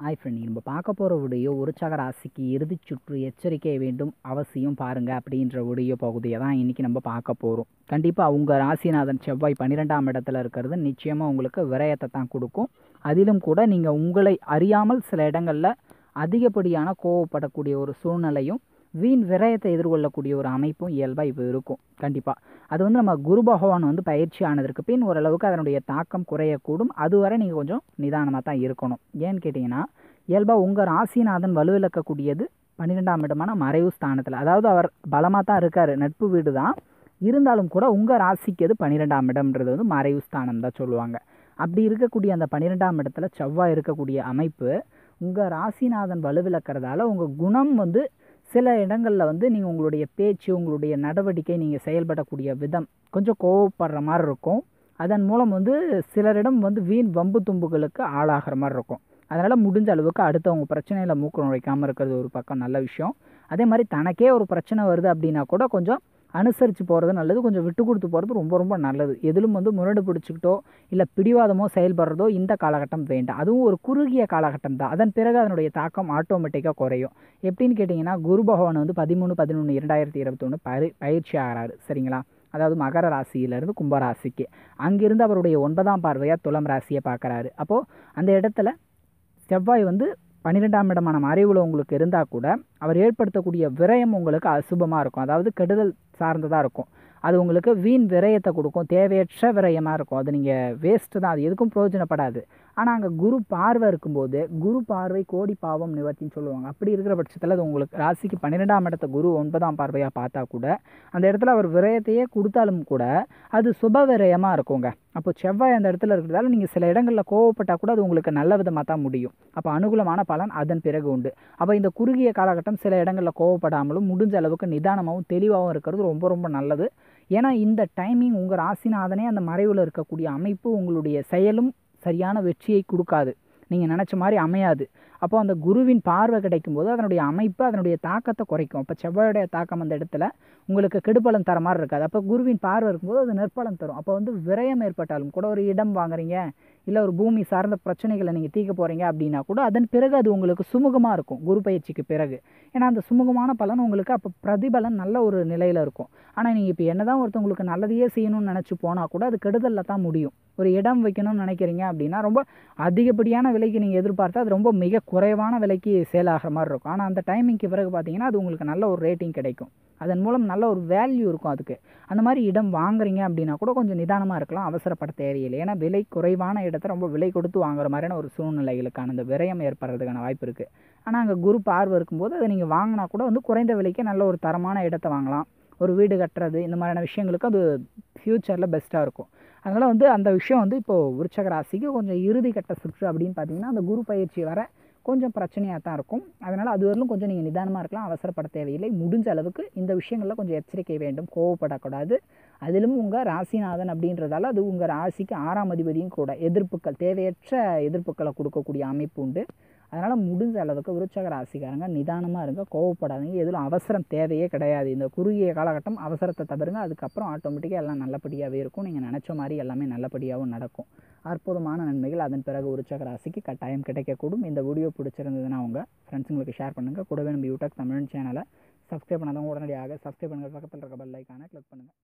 Hi friend நம்ம பார்க்க போகிற வீடியோ உற்சாக ராசிக்கு இறுதிச் சுற்று எச்சரிக்கை வேண்டும் அவசியம் பாருங்கள் அப்படின்ற வீடியோ பகுதியை தான் இன்றைக்கி நம்ம பார்க்க போகிறோம் கண்டிப்பாக உங்கள் ராசிநாதன் செவ்வாய் பன்னிரெண்டாம் இடத்துல இருக்கிறது நிச்சயமாக உங்களுக்கு விரயத்தை தான் கொடுக்கும். அதிலும் கூட நீங்கள் உங்களை அறியாமல் சில இடங்களில் அதிகப்படியான கோவப்படக்கூடிய ஒரு சூழ்நிலையும் வீண் விரயத்தை எதிர்கொள்ளக்கூடிய ஒரு அமைப்பும் இயல்பாக இப்போ இருக்கும். கண்டிப்பாக அது வந்து நம்ம குரு பகவான் வந்து பயிற்சி ஆனதற்கு பின் ஓரளவுக்கு அதனுடைய தாக்கம் குறையக்கூடும். அதுவரை நீங்கள் கொஞ்சம் நிதானமாக தான் இருக்கணும். ஏன்னு கேட்டிங்கன்னா இயல்பாக உங்கள் ராசிநாதன் வலுவிழக்கக்கூடியது பன்னிரெண்டாம் இடமான மறைவு ஸ்தானத்தில். அதாவது அவர் பலமாக தான் இருக்கார். நட்பு வீடு தான். இருந்தாலும் கூட உங்கள் ராசிக்கு அது பன்னிரெண்டாம் இடம்ன்றது வந்து மறைவு ஸ்தானம் தான் சொல்லுவாங்க. அப்படி இருக்கக்கூடிய அந்த பன்னிரெண்டாம் இடத்துல செவ்வாய் இருக்கக்கூடிய அமைப்பு உங்கள் ராசிநாதன் வலுவிழக்கிறதால உங்கள் குணம் வந்து சில இடங்களில் வந்து நீங்கள் உங்களுடைய பேச்சு உங்களுடைய நடவடிக்கை நீங்கள் செயல்படக்கூடிய விதம் கொஞ்சம் கோவப்படுற மாதிரி இருக்கும். அதன் மூலம் வந்து சிலரிடம் வந்து வீண் வம்பு தும்புகளுக்கு ஆளாகிற மாதிரி இருக்கும். அதனால் முடிஞ்ச அளவுக்கு அடுத்தவங்க பிரச்சனையில் மூக்கு நுழைக்காமல் இருக்கிறது ஒரு பக்கம் நல்ல விஷயம். அதே மாதிரி தனக்கே ஒரு பிரச்சனை வருது அப்படின்னா கூட கொஞ்சம் அனுசரித்து போகிறது நல்லது. கொஞ்சம் விட்டு கொடுத்து போகிறது ரொம்ப ரொம்ப நல்லது. எதிலும் வந்து முரடு பிடிச்சிக்கிட்டோ இல்லை பிடிவாதமோ செயல்படுறதோ இந்த காலகட்டம் வேண்டாம். அதுவும் ஒரு குறுகிய காலகட்டம் தான். அதன் பிறகு அதனுடைய தாக்கம் ஆட்டோமேட்டிக்காக குறையும். எப்படின்னு கேட்டிங்கன்னா குரு பகவான் வந்து பதிமூணு பதினொன்று இரண்டாயிரத்தி இருபத்தொன்று பயிர் பயிற்சி ஆகிறாரு. சரிங்களா? அதாவது மகர ராசியிலேருந்து கும்பராசிக்கு. அங்கிருந்து அவருடைய ஒன்பதாம் பார்வையாக துளம் ராசியை பார்க்குறாரு. அப்போது அந்த இடத்துல செவ்வாய் வந்து பன்னிரெண்டாம் இடமான மறைவில் உங்களுக்கு இருந்தால் கூட அவர் ஏற்படுத்தக்கூடிய விரயம் உங்களுக்கு அசுபமாக இருக்கும். அதாவது கெடுதல் சார்ந்ததாக இருக்கும். அது உங்களுக்கு வீண் விரயத்தை கொடுக்கும். தேவையற்ற விரயமாக இருக்கும். அது நீங்கள் வேஸ்ட்டு தான். அது எதுக்கும் பிரயோஜனப்படாது. ஆனால் அங்கே குரு பார்வை இருக்கும்போது குரு பார்வை கோடி பாவம் நிவர்த்தின்னு சொல்லுவாங்க. அப்படி இருக்கிற பட்சத்தில் அது உங்களுக்கு ராசிக்கு பன்னிரெண்டாம் இடத்த குரு ஒன்பதாம் பார்வையாக பார்த்தா கூட அந்த இடத்துல அவர் விரயத்தையே கொடுத்தாலும் கூட அது சுப விரயமாக இருக்குங்க. அப்போ செவ்வாய் அந்த இடத்துல இருக்கிறதால நீங்கள் சில இடங்களில் கோவப்பட்டால் கூட அது உங்களுக்கு நல்ல விதமாக தான் முடியும். அப்போ அனுகூலமான பலன் அதன் பிறகு உண்டு. அப்போ இந்த குறுகிய காலகட்டம் சில இடங்களில் கோவப்படாமலும் முடிஞ்ச அளவுக்கு நிதானமாகவும் தெளிவாகவும் இருக்கிறது ரொம்ப ரொம்ப நல்லது. ஏன்னா இந்த டைமிங் உங்கள் ராசிநாதனே அந்த மறைவில் இருக்கக்கூடிய அமைப்பு உங்களுடைய செயலும் சரியான வெற்றியை கொடுக்காது. நீங்கள் நினச்ச மாதிரி அமையாது. அப்போ அந்த குருவின் பார்வை கிடைக்கும் போது அதனுடைய அமைப்பு அதனுடைய தாக்கத்தை குறைக்கும். அப்போ செவ்வாயுடைய தாக்கம் அந்த இடத்துல உங்களுக்கு கெடுபலன் தர மாதிரி இருக்காது. அப்போ குருவின் பார்வை இருக்கும்போது அது நெற்பலன் தரும். அப்போ வந்து விரயம் ஏற்பட்டாலும் கூட ஒரு இடம் வாங்குறீங்க இல்லை ஒரு பூமி சார்ந்த பிரச்சனைகளை நீங்கள் தீர்க்க போகிறீங்க அப்படின்னா கூட அதன் பிறகு அது உங்களுக்கு சுமூகமாக இருக்கும் குரு பயிற்சிக்கு பிறகு. ஏன்னா அந்த சுமூகமான பலன் உங்களுக்கு அப்போ பிரதிபலன் நல்ல ஒரு நிலையில் இருக்கும். ஆனால் நீங்கள் இப்போ என்ன தான் ஒருத்தவங்களுக்கு நல்லதையே செய்யணும்னு நினச்சி போனால் கூட அது கெடுதலில் தான் முடியும். ஒரு இடம் வைக்கணும்னு நினைக்கிறீங்க அப்படின்னா ரொம்ப அதிகப்படியான விலைக்கு நீங்கள் எதிர்பார்த்தா அது ரொம்ப மிக குறைவான விலைக்கு சேல் ஆகிற மாதிரி இருக்கும். ஆனால் அந்த டைமிங்க்கு பிறகு பார்த்தீங்கன்னா அது உங்களுக்கு நல்ல ஒரு ரேட்டிங் கிடைக்கும். அதன் மூலம் நல்ல ஒரு வேல்யூ இருக்கும் அதுக்கு. அந்த மாதிரி இடம் வாங்குறீங்க அப்படின்னா கூட கொஞ்சம் நிதானமாக இருக்கலாம். அவசரப்பட தேவையில்லை. ஏன்னா விலை குறைவான இடத்த ரொம்ப விலை கொடுத்து வாங்குற மாதிரியான ஒரு சூழ்நிலைகளுக்கான அந்த விரயம் ஏற்படுறதுக்கான வாய்ப்பு இருக்குது ஆனால் அங்கே குரு பார்வை இருக்கும்போது அதை நீங்கள் வாங்கினா கூட வந்து குறைந்த விலைக்கே நல்ல ஒரு தரமான இடத்த வாங்கலாம். ஒரு வீடு கட்டுறது இந்த மாதிரியான விஷயங்களுக்கு அது ஃப்யூச்சரில் பெஸ்ட்டாக இருக்கும். அதனால் வந்து அந்த விஷயம் வந்து இப்போது விருச்சக ராசிக்கு கொஞ்சம் இறுதி கட்ட சுற்று அப்படின்னு பார்த்தீங்கன்னா அந்த குரு பயிற்சி வர கொஞ்சம் பிரச்சனையாக தான் இருக்கும். அதனால் அது வரலும் கொஞ்சம் நீங்கள் நிதானமாக இருக்கலாம். அவசரப்பட தேவையில்லை. முடிஞ்ச அளவுக்கு இந்த விஷயங்களில் கொஞ்சம் எச்சரிக்கை வேண்டும். கோவப்படக்கூடாது. அதிலும் உங்கள் ராசிநாதன் அப்படின்றதால அது உங்கள் ராசிக்கு ஆறாம் அதிபதியும் கூட எதிர்ப்புகள் தேவையற்ற எதிர்ப்புகளை கொடுக்கக்கூடிய அமைப்பு உண்டு. அதனால் முடிஞ்ச அளவுக்கு விருச்சக ராசிக்காரங்க நிதானமாக இருங்க. கோவப்படாதீங்க. எதிலும் அவசரம் தேவையே கிடையாது. இந்த குறுகிய காலகட்டம் அவசரத்தை தவிருங்க அதுக்கப்புறம் ஆட்டோமேட்டிக்காக எல்லாம் நல்லபடியாகவே இருக்கும். நீங்கள் நினச்ச மாதிரி எல்லாமே நல்லபடியாகவும் நடக்கும். அற்புதமான நன்மைகள். அதன் பிறகு உற்சக ராசிக்கு கட்டாயம் கிடைக்கக்கூடும். இந்த வீடியோ பிடிச்சிருந்ததுன்னா உங்கள் ஃப்ரெண்ட்ஸுங்களுக்கு ஷேர் பண்ணுங்கள் கூடவே நம்ம யூடியூப் தமிழ் சேனலை சப்ஸ்கிரைப் பண்ணாதவங்க உடனடியாக சப்ஸ்கிரைப் பண்ணுங்கள் பக்கத்தில் இருக்க பெல் ஐக்கானை கிளிக் பண்ணுங்கள்